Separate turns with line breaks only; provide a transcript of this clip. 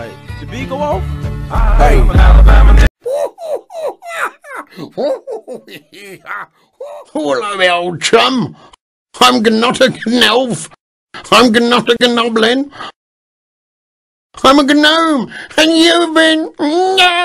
Hey, the beat go off?
Hey.
Hello, old chum. I'm not a gnelf. I'm not a gnoblin. I'm a gnome, and you've been No!